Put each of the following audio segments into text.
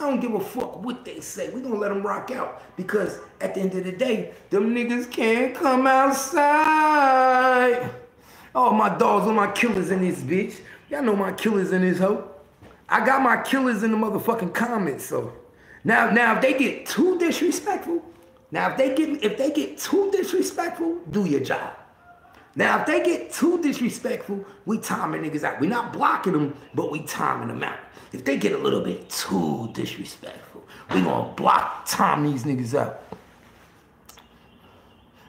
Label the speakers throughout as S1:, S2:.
S1: I don't give a fuck what they say. We gonna let them rock out because at the end of the day, them niggas can't come outside. All my dogs, all my killers in this bitch. Y'all know my killers in this hoe. I got my killers in the motherfucking comments. So now, now if they get too disrespectful, now if they get if they get too disrespectful, do your job. Now if they get too disrespectful, we timing niggas out. we not blocking them, but we timing them out. If they get a little bit too disrespectful, we gonna block time these niggas out.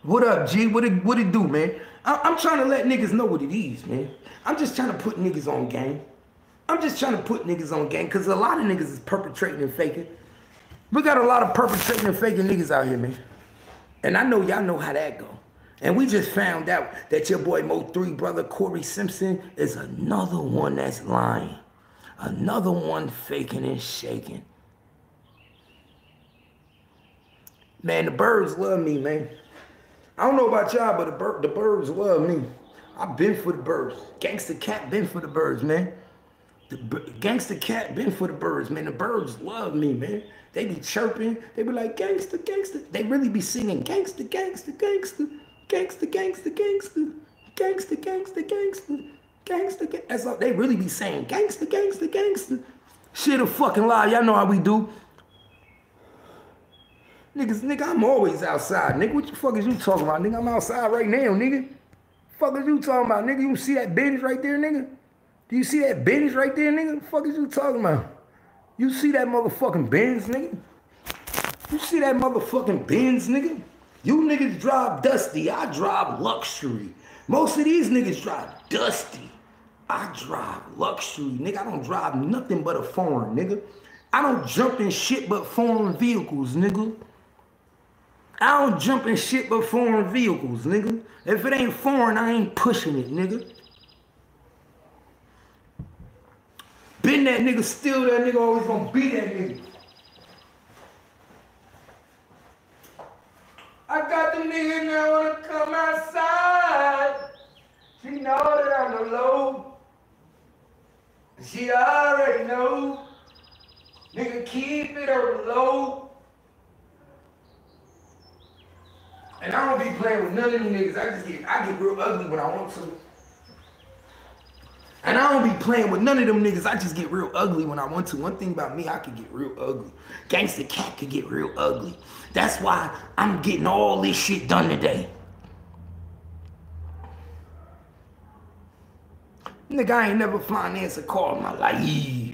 S1: What up, G? What it what it do, man? I, am trying to let niggas know what it is, man. I'm just trying to put niggas on game. I'm just trying to put niggas on game because a lot of niggas is perpetrating and faking. We got a lot of perpetrating and faking niggas out here, man. And I know y'all know how that go. And we just found out that your boy Mo3 brother Corey Simpson is another one that's lying. Another one faking and shaking. Man, the birds love me, man. I don't know about y'all, but the, bir- the birds love me. I've been for the birds. Gangsta Cap been for the birds, man. The Gangsta Cap been for the birds, man. The birds love me, man. They be chirping. They be like, gangster, gangster. They really be singing, gangster, gangster, gangster, gangster, gangster, gangster, gangster, gangster, gangster, gangster, gangster. That's. They really be saying, gangster, gangster, gangster. Shit a fucking lie. Y'all know how we do. Niggas, nigga, I'm always outside. Nigga, what the fuck is you talking about? Nigga, I'm outside right now, nigga. Fuck is you talking about, nigga? You see that bench right there, nigga? Do you see that bench right there, nigga? The fuck is you talking about? You see that motherfucking Benz, nigga? You see that motherfucking Benz, nigga? You niggas drive dusty. I drive luxury. Most of these niggas drive dusty. I drive luxury, nigga. I don't drive nothing but a foreign, nigga. I don't jump in shit but foreign vehicles, nigga. I don't jump in shit but foreign vehicles, nigga. If it ain't foreign, I ain't pushing it, nigga. Been that nigga, still that nigga, always gonna be that nigga. I got the nigga that wanna come outside. She know that I'm the low. She already know. Nigga, low. And I don't be playing with none of them niggas. I just get, I get real ugly when I want to. And I don't be playing with none of them niggas. I just get real ugly when I want to. One thing about me, I can get real ugly. Gangsta Cap can get real ugly. That's why I'm getting all this shit done today. Nigga, I ain't never financed a car in my life.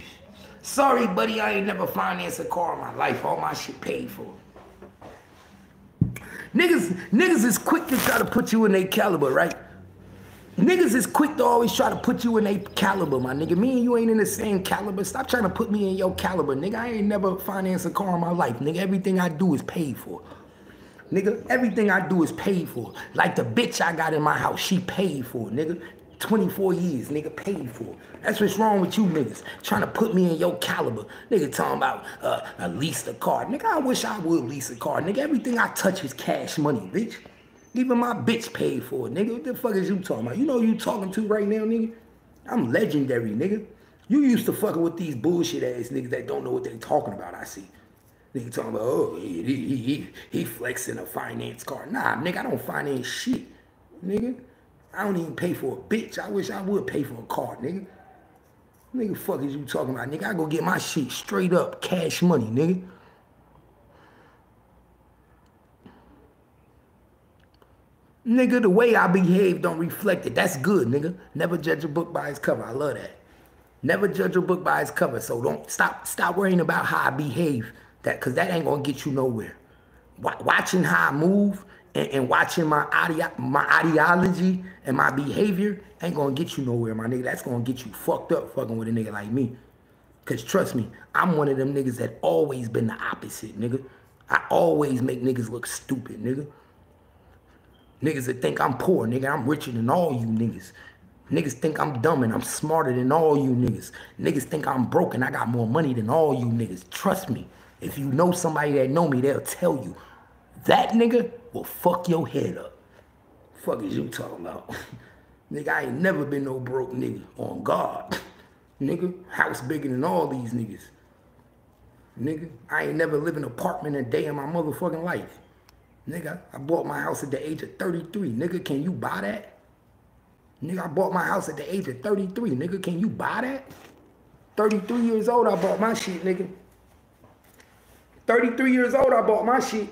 S1: Sorry, buddy, I ain't never financed a car in my life. All my shit paid for. Niggas, niggas is quick to try to put you in their caliber, right? Niggas is quick to always try to put you in a caliber, my nigga. Me and you ain't in the same caliber. Stop trying to put me in your caliber, nigga. I ain't never financed a car in my life, nigga. Everything I do is paid for. Nigga, everything I do is paid for. Like the bitch I got in my house, she paid for, nigga. 24 years, nigga, paid for. That's what's wrong with you niggas. Trying to put me in your caliber. Nigga talking about uh, lease a car. Nigga, I wish I would lease a car. Nigga, everything I touch is cash money, bitch. Even my bitch paid for it, nigga. What the fuck is you talking about? You know you talking to right now, nigga? I'm legendary, nigga. You used to fucking with these bullshit ass niggas that don't know what they talking about, I see. Nigga talking about, oh, he, he, he, he flexing a finance car. Nah, nigga, I don't finance shit, nigga. I don't even pay for a bitch. I wish I would pay for a car, nigga. Nigga, fuck is you talking about, nigga? I go get my shit straight up, cash money, nigga. Nigga, the way I behave don't reflect it. That's good, nigga. Never judge a book by its cover. I love that. Never judge a book by its cover. So don't stop stop worrying about how I behave. That cause that ain't gonna get you nowhere. Watching how I move and, and watching my ide- my ideology and my behavior ain't gonna get you nowhere, my nigga. That's gonna get you fucked up fucking with a nigga like me. Cause trust me, I'm one of them niggas that always been the opposite, nigga. I always make niggas look stupid, nigga. Niggas that think I'm poor, nigga. I'm richer than all you niggas. Niggas think I'm dumb and I'm smarter than all you niggas. Niggas think I'm broken. I got more money than all you niggas. Trust me. If you know somebody that know me, they'll tell you. That nigga will fuck your head up. Fuck is you talking about? nigga, I ain't never been no broke nigga. On God. nigga, house bigger than all these niggas. Nigga, I ain't never lived in an apartment a day in my motherfucking life. Nigga, I bought my house at the age of 33. Nigga, can you buy that? Nigga, I bought my house at the age of 33. Nigga, can you buy that? 33 years old, I bought my shit, nigga. 33 years old, I bought my shit.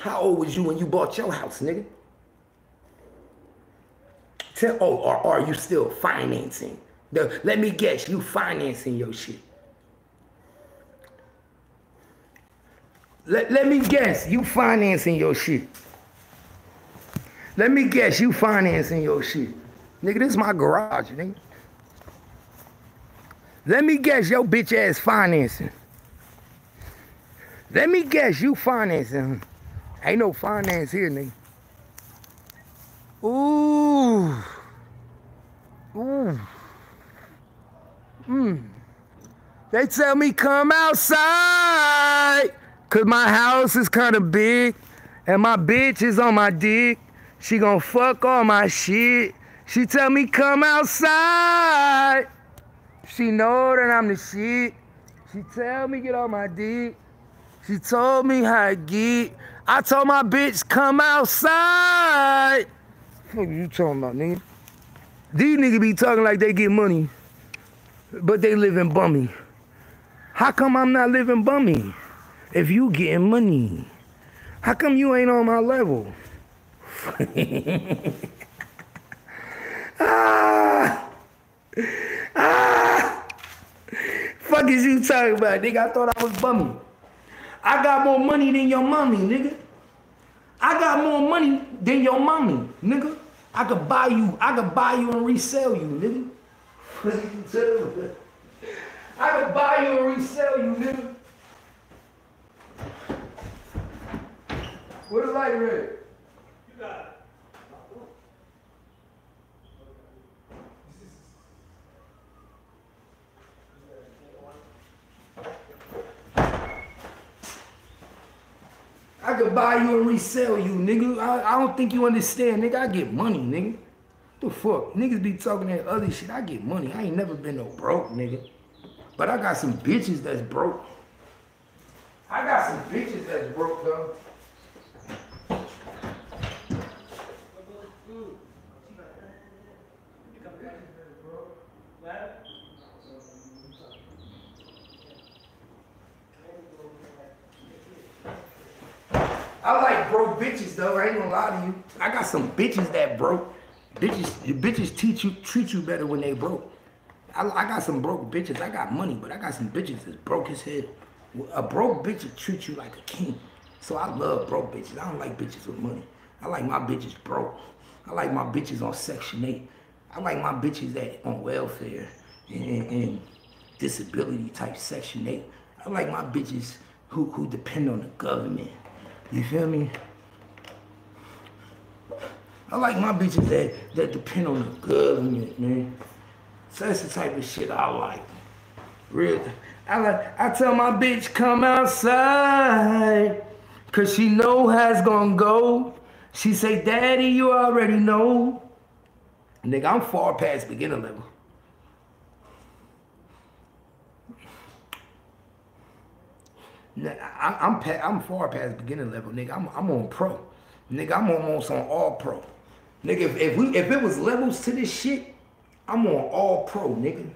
S1: How old was you when you bought your house, nigga? Tell, oh, or, are you still financing? The, let me guess, you financing your shit. Let, let me guess, you financing your shit. Let me guess, you financing your shit. Nigga, this is my garage, nigga. Let me guess, your bitch ass financing. Let me guess, you financing. Ain't no finance here, nigga. Ooh. Ooh. Mm. They tell me come outside. Cause my house is kind of big. And my bitch is on my dick. She gonna fuck all my shit. She tell me come outside. She know that I'm the shit. She tell me get on my dick. She told me how to get. I told my bitch come outside. What you talking about, nigga? These niggas be talking like they get money, but they live in bummy. How come I'm not living bummy? If you getting money, how come you ain't on my level? ah, ah. Fuck is you talking about, nigga? I thought I was bummy. I got more money than your mommy, nigga. I got more money than your mommy, nigga. I could buy you, I could buy you and resell you, nigga. I could buy you and resell you, nigga. Where the light red? You got it. Could buy you and resell you, nigga. I, I don't think you understand, nigga. I get money, nigga. The fuck? Niggas be talking that other shit. I get money. I ain't never been no broke, nigga. But I got some bitches that's broke. I got some bitches that's broke, though like broke bitches though. I ain't gonna lie to you. I got some bitches that broke. Bitches, bitches teach you treat you better when they broke. I, I got some broke bitches. I got money, but I got some bitches that's broke as hell. A broke bitch will treat you like a king. So I love broke bitches. I don't like bitches with money. I like my bitches broke. I like my bitches on Section 8. I like my bitches that on welfare and, and disability type Section 8. I like my bitches who, who depend on the government. You feel me? I like my bitches that, that depend on the government, man. So that's the type of shit I like. Real. I like. I tell my bitch come outside, cause she know how it's gonna go. She say, Daddy, you already know. Nigga, I'm far past beginner level. I, I'm I'm far past beginner level, nigga. I'm I'm on pro, nigga. I'm almost on all pro, nigga. If, if we if it was levels to this shit, I'm on all pro, nigga.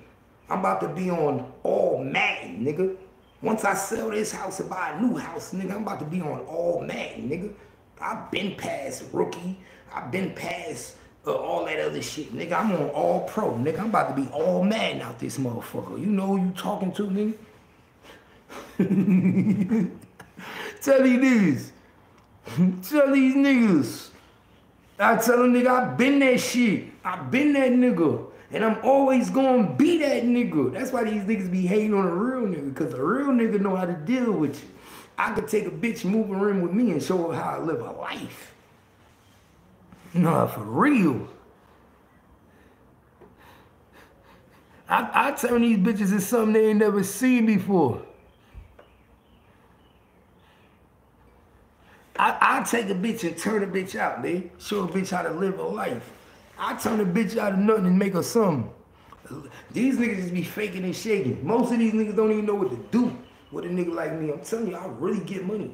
S1: I'm about to be on all Madden, nigga. Once I sell this house and buy a new house, nigga, I'm about to be on all Madden, nigga. I've been past rookie. I've been past uh, all that other shit, nigga. I'm on all pro, nigga. I'm about to be all Madden out this motherfucker. You know who you talking to, nigga? Tell these niggas. Tell these niggas. I tell them nigga, I been that shit. I been that nigga. And I'm always gonna be that nigga. That's why these niggas be hating on a real nigga, cause a real nigga know how to deal with you. I could take a bitch moving around with me and show her how I live a life. No, for real. I, I turn these bitches into something they ain't never seen before. I, I take a bitch and turn a bitch out, man. Show a bitch how to live a life. I turn a bitch out of nothing and make her something. These niggas just be faking and shaking. Most of these niggas don't even know what to do with a nigga like me. I'm telling you, I really get money.